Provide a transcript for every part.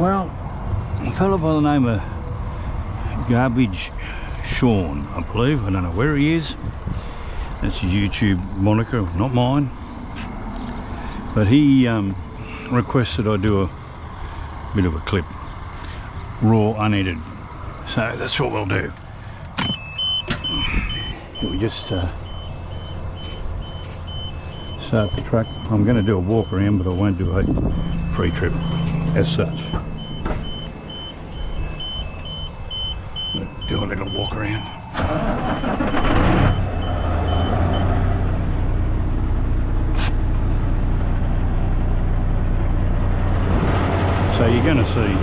Well, a fellow by the name of Garbage Sean, I believe. I don't know where he is. That's his YouTube moniker, not mine. But he um, requested I do a bit of a clip, raw, unedited. So that's what we'll do. We just uh, start the truck. I'm going to do a walk around, but I won't do a pre-trip as such. Do a little walk around. So you're going to see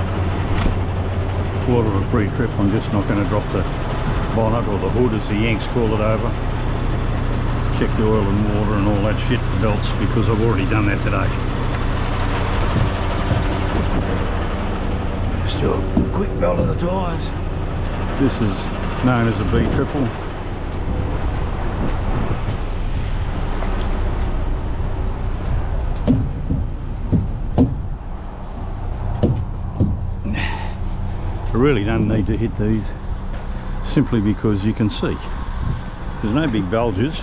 quarter of a pre-trip. I'm just not going to drop the bonnet or the hood as the Yanks call it over. Check the oil and water and all that shit, the belts, because I've already done that today. Just do a quick belt of the tyres. This is known as a B triple. I really don't need to hit these simply because you can see. There's no big bulges.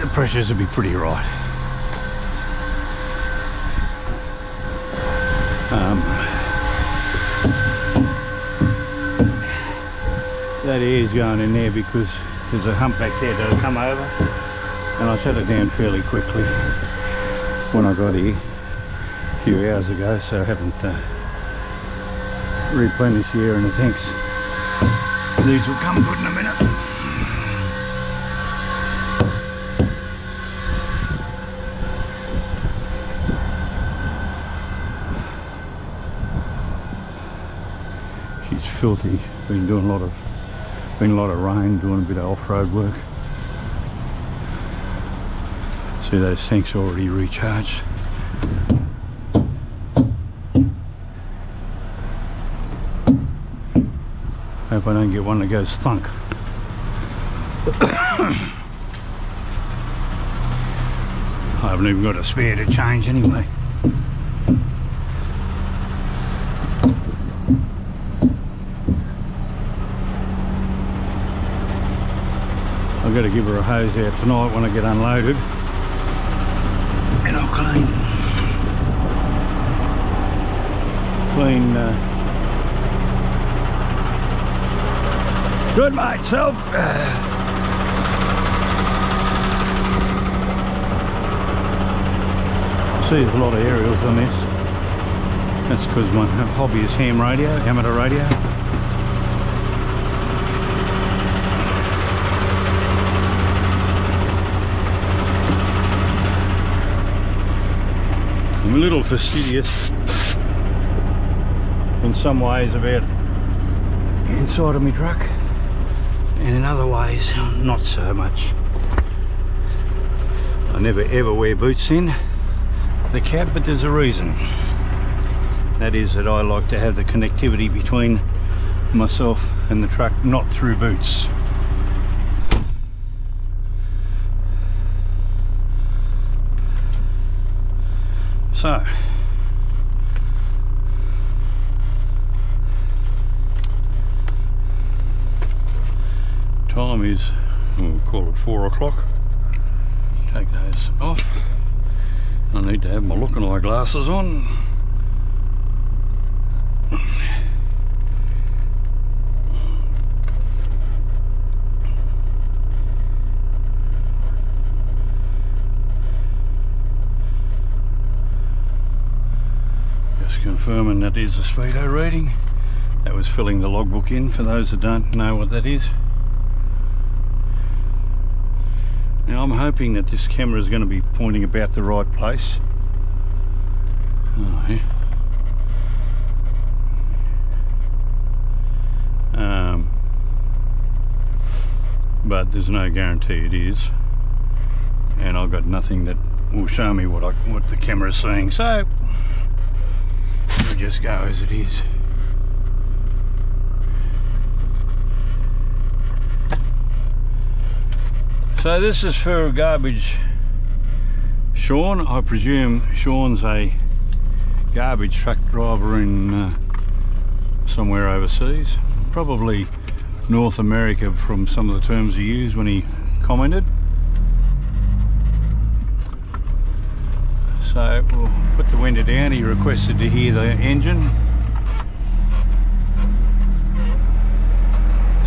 The pressures will be pretty right. Um, that air's going in there because there's a hump back there to come over and I set it down fairly quickly when I got here a few hours ago so I haven't uh, replenished the air in the tanks. These will come good in a minute. She's filthy. Been doing a lot of been a lot of rain, doing a bit of off-road work. See those tanks already recharged. Hope I don't get one that goes thunk. I haven't even got a spare to change anyway. I've got to give her a hose out tonight when I get unloaded. And I'll clean. Clean. Uh, good mate, self. See, there's a lot of aerials on this. That's because my hobby is ham radio, amateur radio. I'm a little fastidious in some ways about inside of my truck and in other ways not so much. I never ever wear boots in the cab but there's a reason. That is that I like to have the connectivity between myself and the truck not through boots. So, time is, we'll call it four o'clock. Take those off. I need to have my looking eye glasses on. Just confirming that is the speedo reading. That was filling the logbook in for those that don't know what that is. Now I'm hoping that this camera is going to be pointing about the right place. Oh, yeah. Um, but there's no guarantee it is, and I've got nothing that will show me what I what the camera is seeing So just go as it is. So this is for garbage Sean, I presume Sean's a garbage truck driver in uh, somewhere overseas, probably North America from some of the terms he used when he commented. So we'll put the window down. He requested to hear the engine.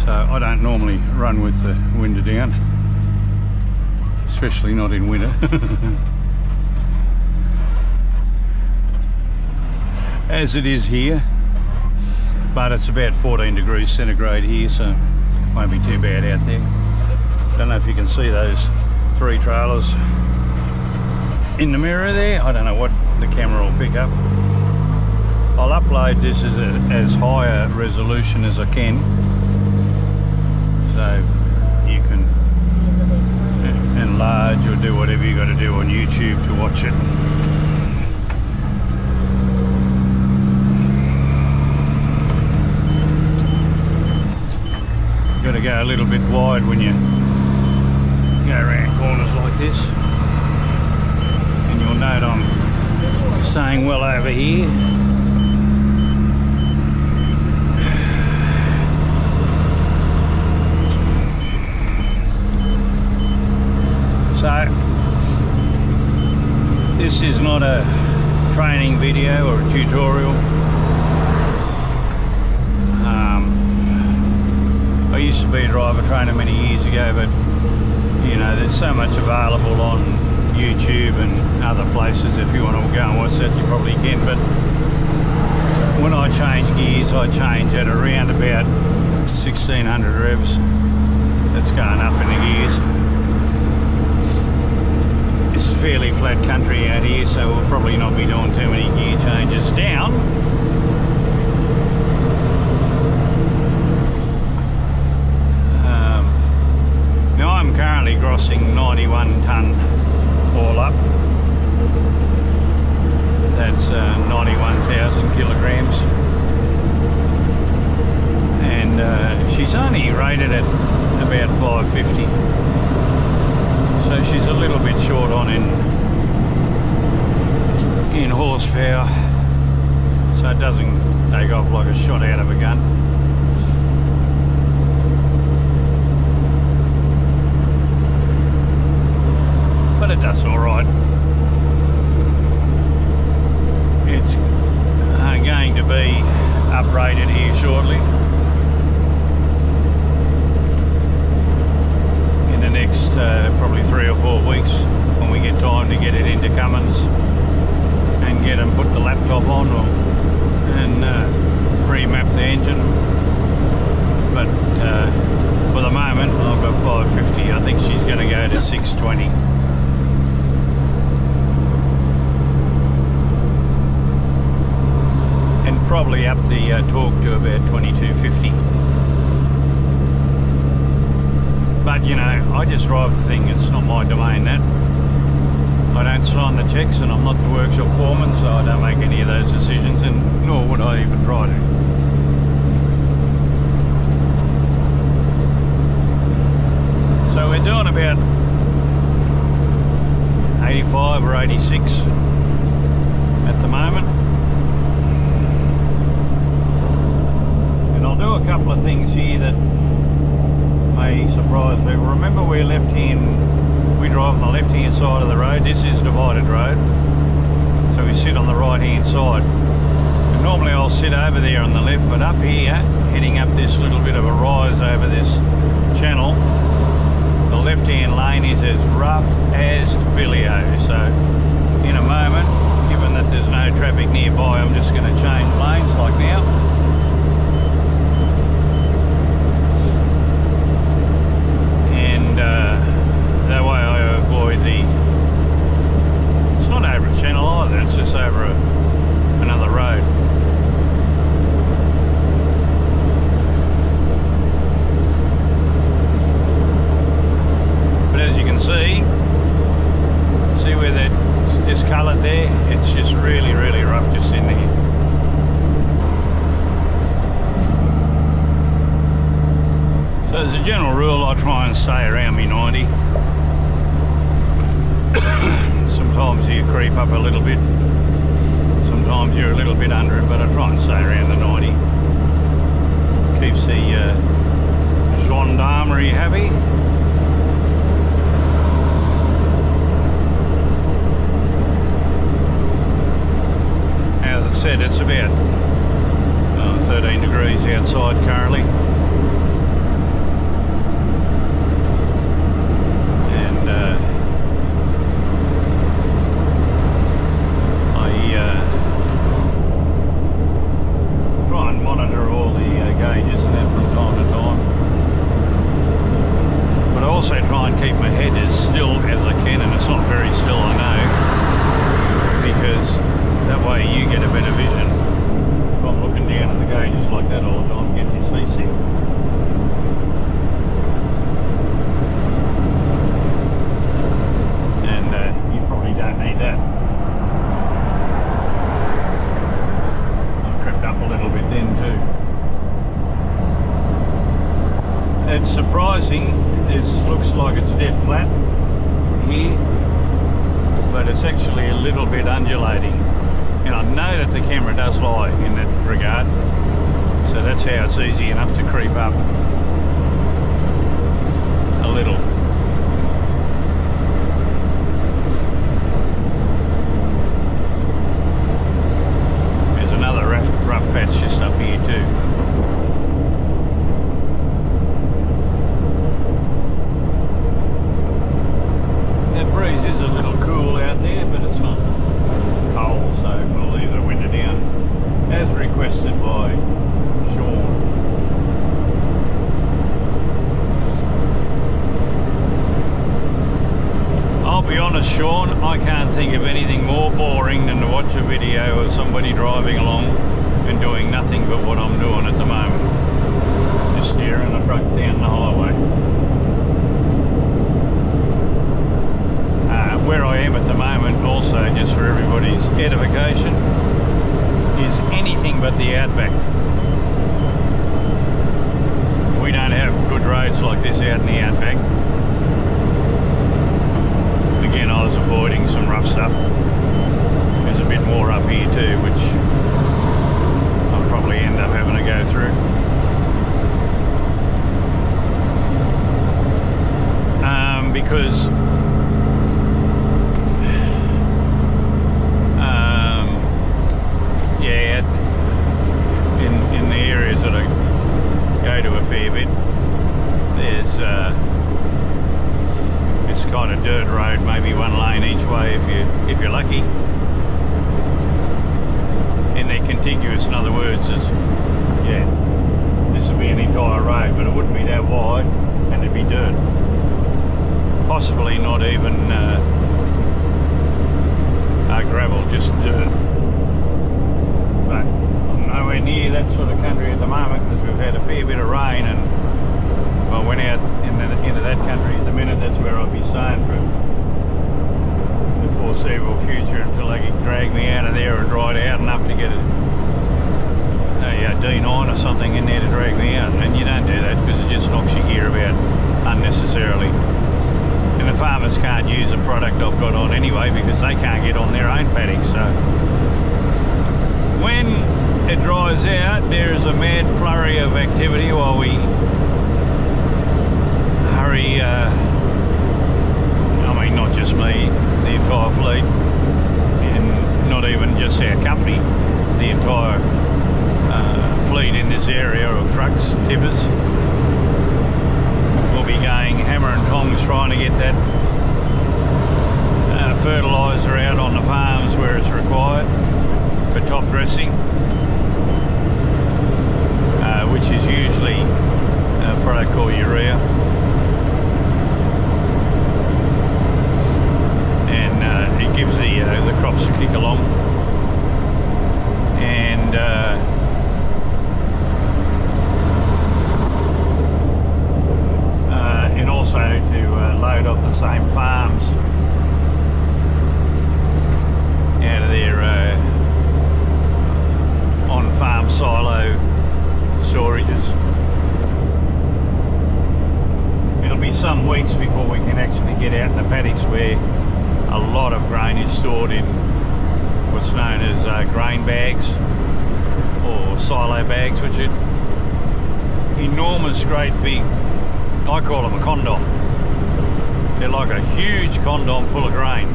So I don't normally run with the window down, especially not in winter. As it is here, but it's about 14 degrees centigrade here, so won't be too bad out there. Don't know if you can see those three trailers in the mirror there. I don't know what the camera will pick up. I'll upload this as, a, as high a resolution as I can so you can enlarge or do whatever you got to do on YouTube to watch it. Got to go a little bit wide when you go around corners like this. Note I'm staying well over here. So this is not a training video or a tutorial. Um, I used to be a driver trainer many years ago, but you know, there's so much available on YouTube and other places. If you want to go and watch that, you probably can. But when I change gears, I change at around about 1600 revs. That's going up in the gears it's fairly flat country out here, so we'll probably not be doing too many gear changes down. Um, now I'm currently grossing 91 tonne all up. That's uh, 91,000 kilograms. And uh, she's only rated at about 550 so she's a little bit short on in in horsepower. So it doesn't take off like a shot out of a gun. But it does all right it's uh, going to be uprated here shortly In the next uh, probably three or four weeks when we get time to get it into Cummins and get them put the laptop on or, and uh, remap the engine. But uh, for the moment, I've got 550. I think she's going to go to 620. And probably up the uh, torque to about 2250. But you know, I just drive the thing. It's not my domain. That I don't sign the checks, and I'm not the workshop foreman, so I don't make any of those decisions, and nor would I even try to. So we're doing about 85 or 86 at the moment. And I'll do a couple of things here that may surprise people. Remember we're left hand, we drive on the left hand side of the road. This is divided road. So we sit on the right hand side. And normally I'll sit over there on the left, but up here, heading up this little bit of a rise over this channel, the left hand lane is as rough as Billy-O. So in a moment, given that there's no traffic nearby, I'm just going to change lanes like now. at uh, 13 degrees outside currently. that's how it's easy enough to creep up a little. térni ilyet meg. will be staying for the foreseeable future until they can drag me out of there and dry it out enough to get a, a, a D9 or something in there to drag me out. And you don't do that because it just knocks your gear about unnecessarily. And the farmers can't use the product I've got on anyway because they can't get on their own paddock. So when it dries out, there is a mad flurry of activity while we hurry uh, just me, the entire fleet, and not even just our company, the entire uh, fleet in this area of trucks, tippers. We'll be going hammer and tongs trying to get that uh, fertiliser out on the farms where it's required for top dressing, uh, which is usually a product called urea. kick along. I call them a condom. They're like a huge condom full of grain.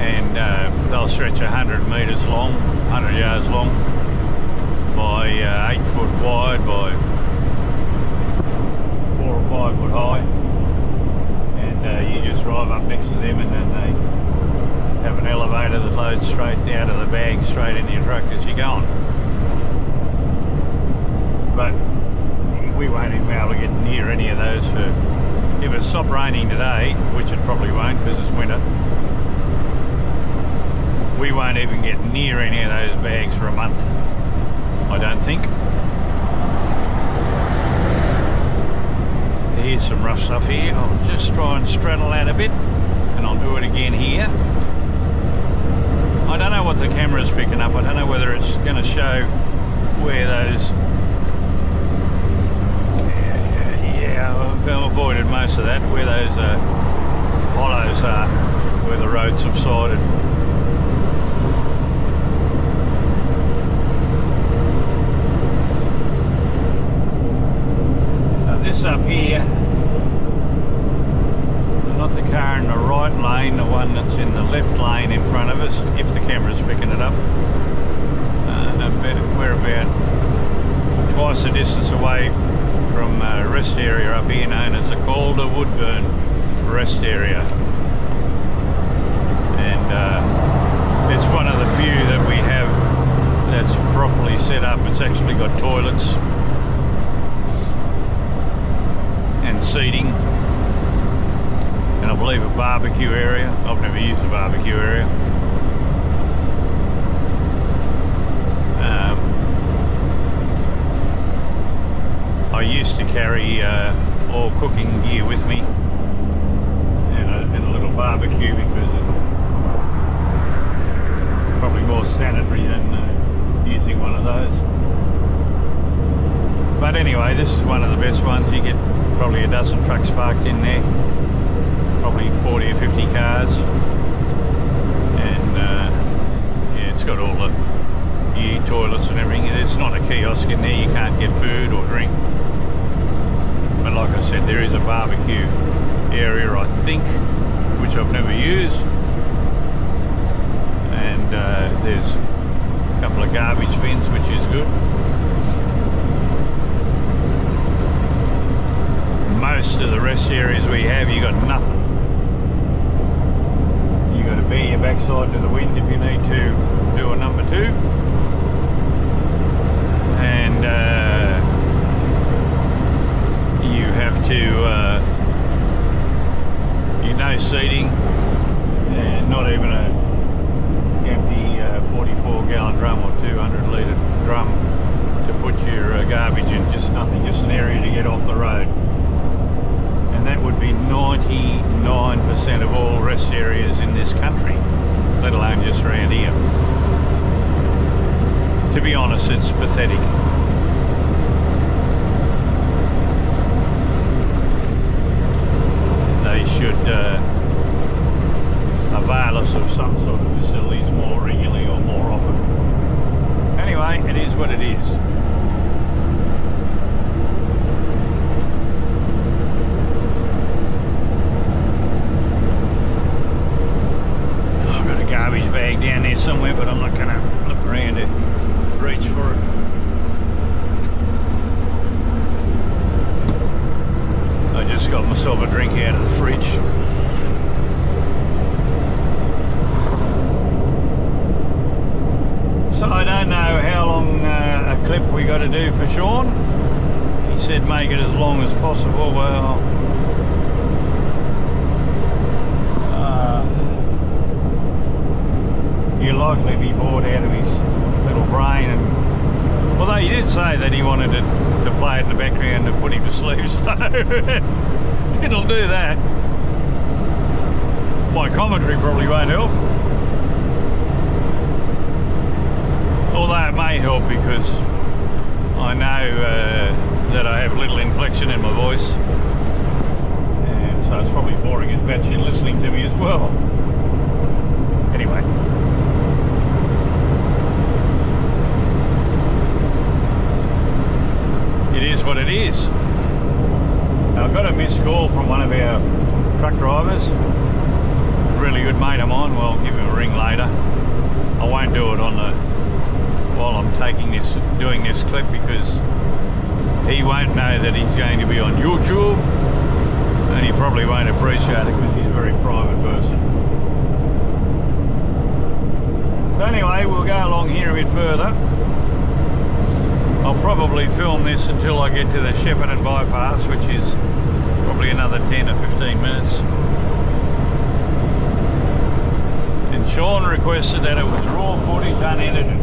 And uh, they'll stretch 100 metres long, 100 yards long, by uh, 8 foot wide, by 4 or 5 foot high. And uh, you just drive up next to them and then they have an elevator that loads straight out of the bag straight into your truck as you're going. But we won't even be able to get near any of those for if it stopped raining today, which it probably won't because it's winter, we won't even get near any of those bags for a month. I don't think. Here's some rough stuff here. I'll just try and straddle that a bit and I'll do it again here. I don't know what the camera's picking up. I don't know whether it's going to show where those I've avoided most of that, where those uh, hollows are, where the road subsided. Now this up here, not the car in the right lane, the one that's in the left lane in front of us, if the camera's picking it up. Uh, we're about twice the distance away from a rest area up here known as the Calder Woodburn rest area. And uh, it's one of the few that we have that's properly set up. It's actually got toilets and seating and I believe a barbecue area. I've never used a barbecue area. I used to carry uh, all cooking gear with me and a, and a little barbecue because it's probably more sanitary than uh, using one of those. But anyway, this is one of the best ones. You get probably a dozen trucks parked in there, probably 40 or 50 cars. And uh, yeah, it's got all the gear, toilets and everything. It's not a kiosk in there, you can't get food or drink. But like I said, there is a barbecue area, I think, which I've never used. And uh, there's a couple of garbage bins, which is good. Most of the rest areas we have, you got nothing. You got to bear your backside to the wind if you need to do a number two. Uh, you have to, uh, you know seating, and not even a empty uh, 44 gallon drum or 200 litre drum to put your uh, garbage in, just nothing, just an area to get off the road. And that would be 99% of all rest areas in this country, let alone just around here. To be honest, it's pathetic. they should uh, avail us of some sort of facilities more regularly or more often. Anyway, it is what it is. I've got a garbage bag down there somewhere, but I'm not going to look around it, reach for it. I just got myself a drink out of the fridge. So I don't know how long uh, a clip we got to do for Sean. He said make it as long as possible. Well, uh, you'll likely be bored out of his little brain and Although he did say that he wanted to, to play it in the background to put him to sleep, so it'll do that. My commentary probably won't help. Although it may help because I know uh, that I have a little inflection in my voice. And so it's probably boring as batshit listening to me as well. Anyway. It is what it is. Got a missed call from one of our truck drivers. Really good mate of mine. Well, I'll give him a ring later. I won't do it on the while I'm taking this, doing this clip because he won't know that he's going to be on YouTube and he probably won't appreciate it because he's a very private person. So anyway, we'll go along here a bit further. I'll probably film this until I get to the Shepparton bypass, which is probably another 10 or 15 minutes. And Sean requested that it was raw footage unedited.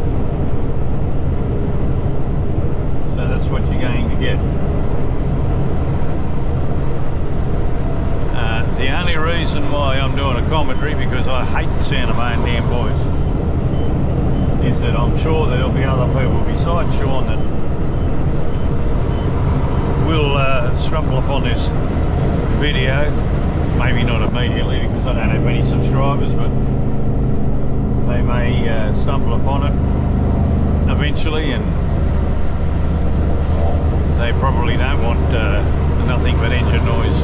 So that's what you're going to get. Uh, the only reason why I'm doing a commentary, because I hate the sound of my own damn voice, is that I'm sure there'll be other people besides Sean that will uh, stumble upon this video. Maybe not immediately because I don't have many subscribers, but they may uh, stumble upon it eventually and they probably don't want uh, nothing but engine noise.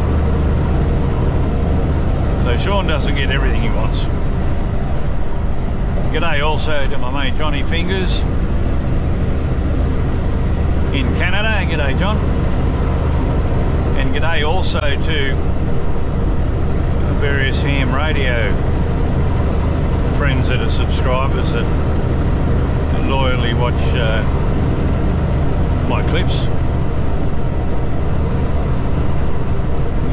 So Sean doesn't get everything he wants. G'day also to my mate Johnny Fingers in Canada. G'day John. And g'day also to various ham radio friends that are subscribers that loyally watch uh, my clips.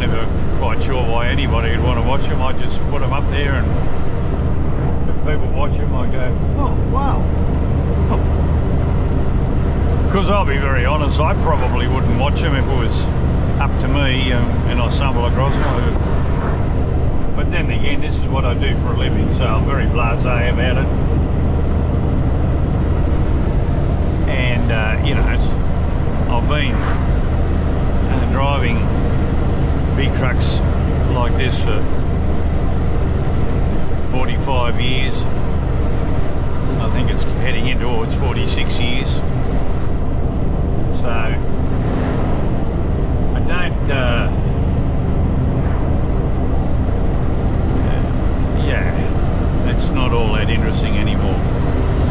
Never quite sure why anybody would want to watch them. I just put them up there and if people watch them I go, oh wow. Because I'll be very honest, I probably wouldn't watch them if it was up to me um, and I stumble across them. But then again, this is what I do for a living, so I'm very blasé about it. And, uh, you know, I've been uh, driving big trucks like this for 45 years. I think it's heading in towards 46 years. So Don't. Uh, yeah, it's not all that interesting anymore.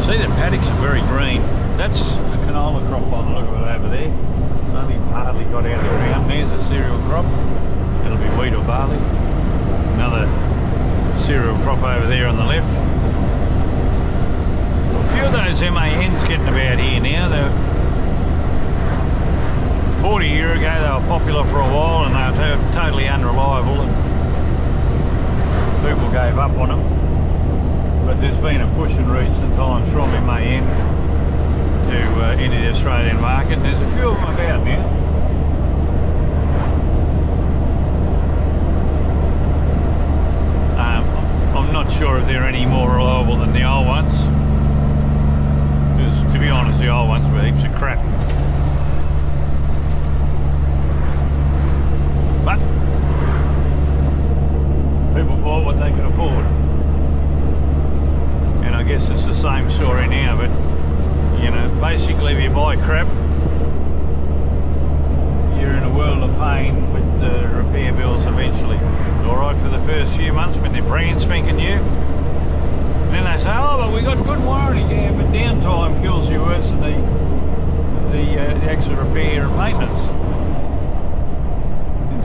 See, the paddocks are very green. That's a canola crop by the look of it over there. It's only partly got out of the ground. There's a cereal crop. It'll be wheat or barley. Another cereal crop over there on the left. A few of those MANs getting about here now. They're 40 year ago they were popular for a while and they were totally unreliable and people gave up on them. But there's been a push in recent times from MAN to uh, into the Australian market and there's a few of them about now. Um, I'm not sure if they're any more reliable than the old ones. Because to be honest, the old ones were heaps of crap. But people bought what they could afford. And I guess it's the same story now, but you know, basically if you buy crap, you're in a world of pain with the repair bills eventually. Alright for the first few months when they're brand spanking new. And then they say, oh, but we got good warranty. Yeah, but downtime kills you worse than the, the, uh, extra repair and maintenance.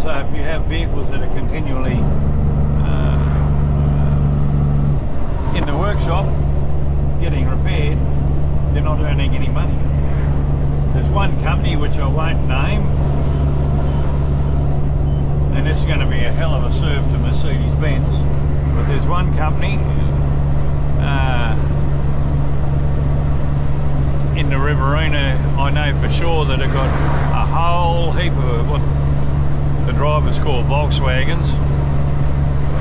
So if you have vehicles that are continually uh, in the workshop getting repaired, they're not earning any money. There's one company which I won't name, and it's going to be a hell of a serve to Mercedes-Benz, but there's one company uh, in the Riverina I know for sure that have got a whole heap of what the drivers call Volkswagens.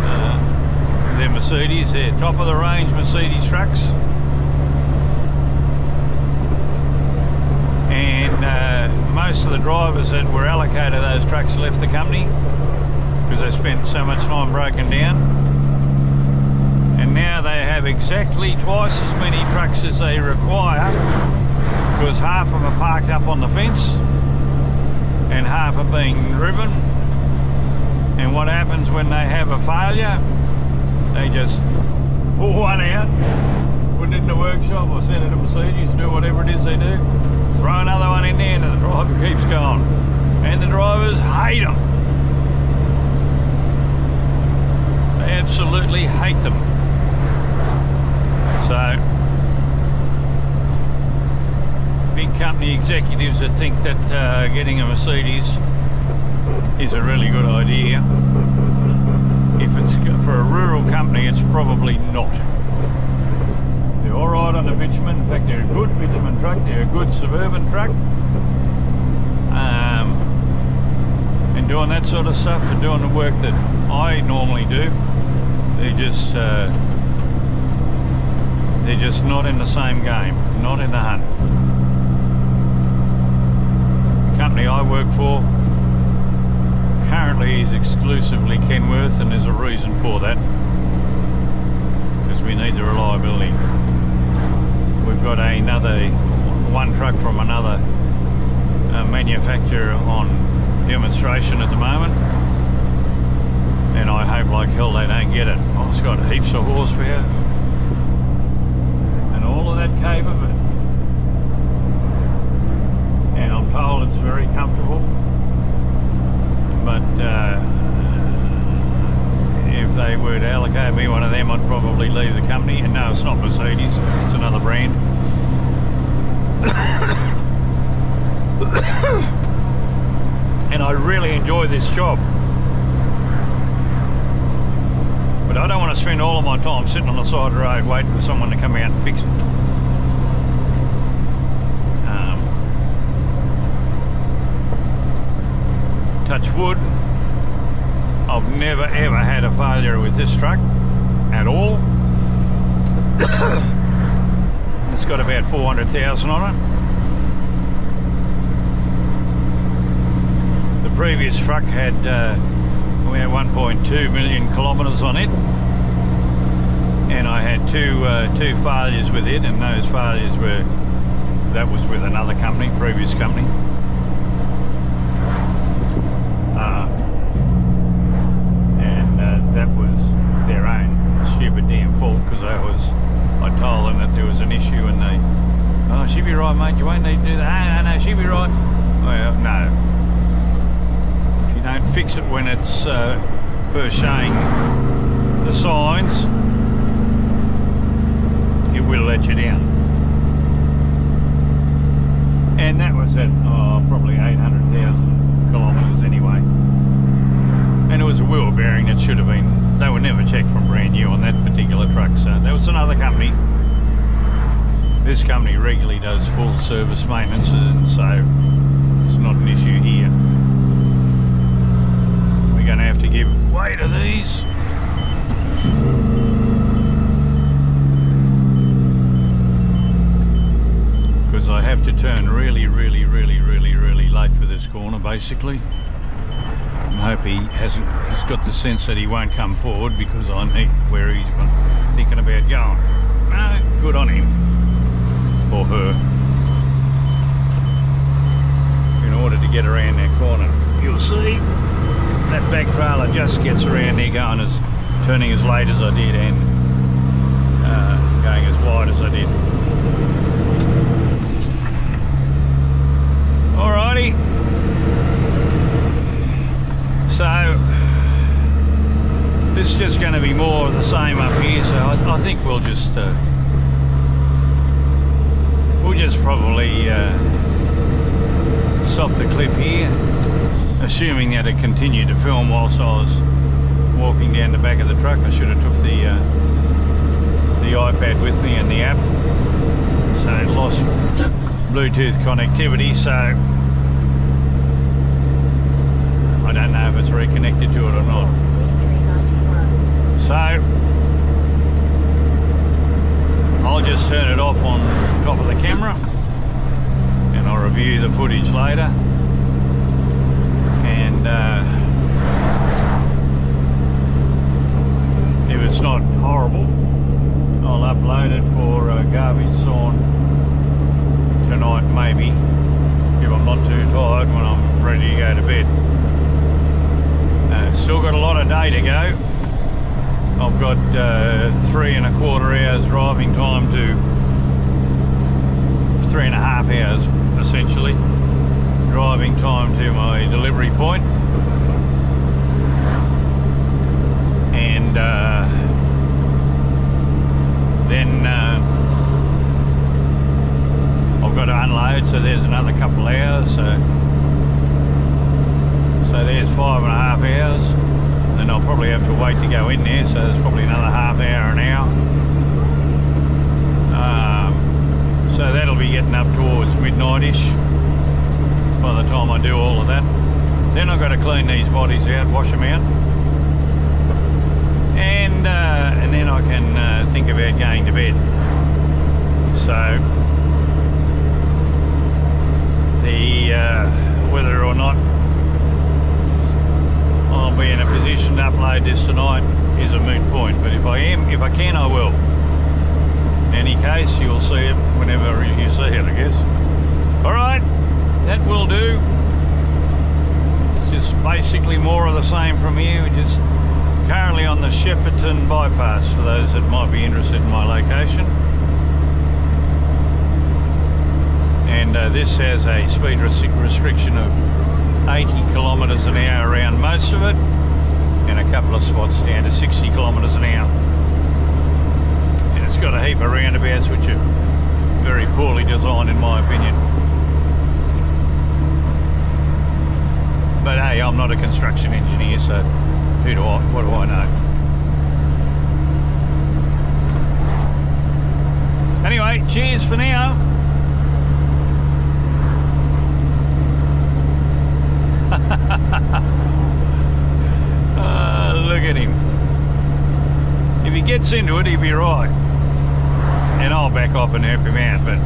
Uh, they're Mercedes, they're top of the range Mercedes trucks. and uh, most of the drivers that were allocated those trucks left the company because they spent so much time broken down. And now they have exactly twice as many trucks as they require because half of them are parked up on the fence and half are being driven. And what happens when they have a failure? They just pull one out, put it in the workshop or send it to Mercedes, to do whatever it is they do, throw another one in there and the driver keeps going. And the drivers hate them. They absolutely hate them. So, big company executives that think that uh, getting a Mercedes is a really good idea. If it's for a rural company, it's probably not. They're all right on the bitumen. In fact, they're a good bitumen truck. They're a good suburban truck. Um, and doing that sort of stuff and doing the work that I normally do, they just uh, they're just not in the same game, not in the hunt. The company I work for currently is exclusively Kenworth, and there's a reason for that because we need the reliability. We've got another one truck from another uh, manufacturer on demonstration at the moment and I hope like hell they don't get it. Oh, it's got heaps of horsepower and all of that cave of it. And I'm told it's very comfortable. But uh, if they were to allocate me one of them, I'd probably leave the company. And no, it's not Mercedes, it's another brand. and I really enjoy this job. But I don't want to spend all of my time sitting on the side of the road waiting for someone to come out and fix it. Um, touch wood, I've never ever had a failure with this truck at all. it's got about 400,000 on it. The previous truck had uh, we had 1.2 million kilometres on it, and I had two uh, two failures with it, and those failures were that was with another company, previous company. Uh, and uh, that was their own stupid damn fault because I was I told them that there was an issue and they oh she'll be right mate. You won't need to do that. Ah, no she'll be right. Well no. If you don't fix it when it's uh, first showing the signs it will let you down. And that was at oh, probably 800,000 kilometres anyway. And it was a wheel bearing that should have been they were never checked from brand new on that particular truck so that was another company this company regularly does full service maintenance and so it's not an issue here. We're going to have to give way to these. Because I have to turn really really really really really late for this corner basically. I hope he hasn't he's got the sense that he won't come forward because I need where he's thinking about going. No, good on him or her. In order to get around that corner. You'll see that back trailer just gets around there going as turning as late as I did and uh, going as wide as I did. Alrighty. So this is just going to be more of the same up here. So I, I think we'll just uh, we'll just uh, stop the clip here, assuming that it continued to film whilst I was walking down the back of the truck. I should have took the uh, the iPad with me and the app. So it lost Bluetooth connectivity. So. I don't know if it's reconnected to it or not. So I'll just turn it off on top of the camera I'll review the footage later and uh, it's not horrible. I'll upload it for uh, garbage Sean tonight, maybe, if I'm not too tired when I'm ready to go to bed. Uh, still got a lot of day to go. I've got uh, three and a quarter hours driving time to three and a half hours essentially. Driving time to my delivery point. And uh, then uh, I've got to unload so there's another couple hours so so there's five and a half hours. Then I'll probably have to wait to go in there so there's probably another half hour an hour um, so that'll be getting up towards midnight-ish by the time I do all of that then I've got to clean these bodies out wash them out and uh, and then I can uh, think about going to bed. So the uh, whether or not I'll be in a position to upload this tonight is a moot point. But if I am, if I can, I will. In any case, you'll see it whenever you see it, I guess. All right, that will do. It's Just basically more of the same from here. We just currently on the Shepparton bypass for those that might be interested in my location. And uh, this has a speed res restriction of 80 kilometres an hour around most of it, and a couple of spots down to 60 kilometres an hour. It's got a heap of roundabouts which are very poorly designed in my opinion. But hey, I'm not a construction engineer, so who do I, what do I know? Anyway, cheers for now. uh, look at him. If he gets into it, he'll be right. And I'll back off and help him out, but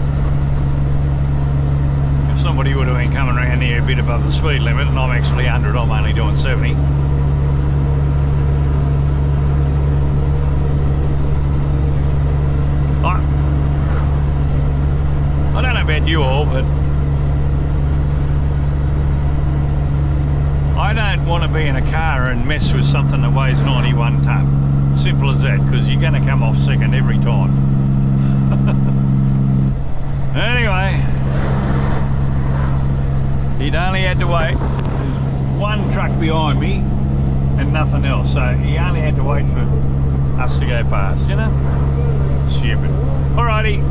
if somebody would have been coming around here a bit above the speed limit and I'm actually under it, I'm only doing 70. I don't know about you all, but I don't want to be in a car and mess with something that weighs 91 tonne. Simple as that, because you're going to come off second every time. anyway, he'd only had to wait. There's one truck behind me and nothing else, so he only had to wait for us to go past, you know? Stupid. Alrighty.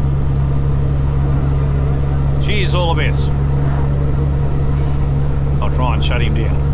Cheers, all the best. I'll try and shut him down.